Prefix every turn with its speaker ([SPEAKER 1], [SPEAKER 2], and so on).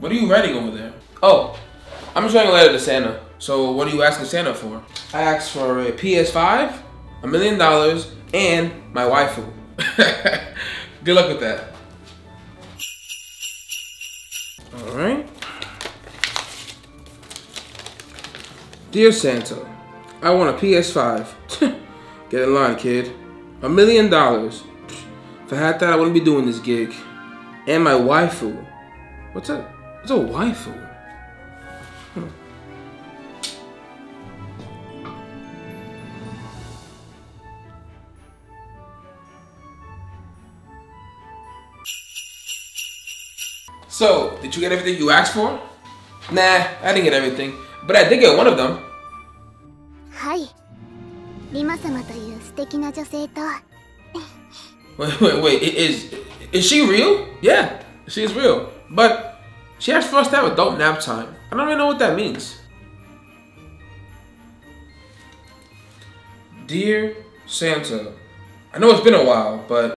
[SPEAKER 1] What are you writing over there? Oh, I'm just writing a letter to Santa. So what are you asking Santa for? I asked for a PS5, a million dollars, and my waifu. Good luck with that. All right. Dear Santa, I want a PS5. Get in line, kid. A million dollars. If I had that, I wouldn't be doing this gig. And my waifu. What's a what's a waifu? Hmm. So, did you get everything you asked for? Nah, I didn't get everything. But I did get one of them.
[SPEAKER 2] はいリマ様という素敵な女性と
[SPEAKER 1] Wait, wait, wait. i- Is is she real? Yeah, she is real. But she asked for us to have adult nap time. I don't even know what that means. Dear Santa, I know it's been a while, but